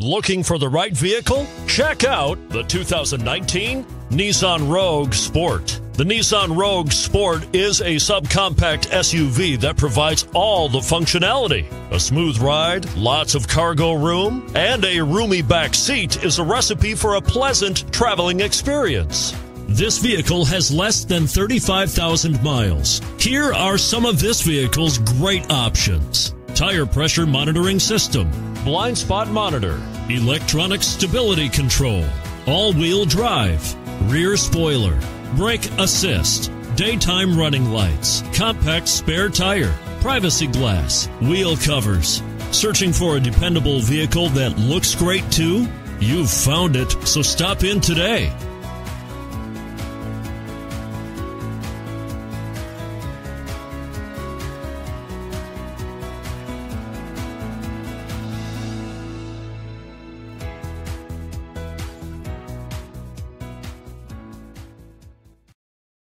Looking for the right vehicle? Check out the 2019 Nissan Rogue Sport. The Nissan Rogue Sport is a subcompact SUV that provides all the functionality. A smooth ride, lots of cargo room, and a roomy back seat is a recipe for a pleasant traveling experience. This vehicle has less than 35,000 miles. Here are some of this vehicle's great options tire pressure monitoring system, blind spot monitor, electronic stability control, all wheel drive, rear spoiler, brake assist, daytime running lights, compact spare tire, privacy glass, wheel covers. Searching for a dependable vehicle that looks great too? You've found it, so stop in today.